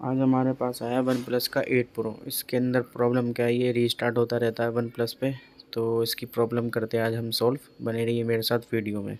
आज हमारे पास आया वन प्लस का एट प्रो। इसके अंदर प्रॉब्लम क्या है? ये रीस्टार्ट होता रहता है वन प्लस पे। तो इसकी प्रॉब्लम करते हैं आज हम सॉल्व बने रहिए मेरे साथ वीडियो में।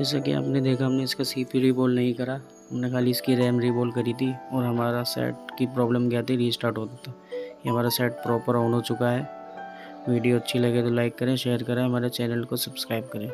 जैसा कि आपने देखा, हमने इसका सी पी रिबोल नहीं करा। हमने खाली इसकी रैम रिबोल करी थी और हमारा सेट की प्रॉब्लम क्या थी? रीस्टार्ट होता था। ये हमारा सेट प्रॉपर ऑन हो चुका है। वीडियो अच्छी लगे तो लाइक करें शेयर करें, हमारे चैनल को सब्सक्राइब करें।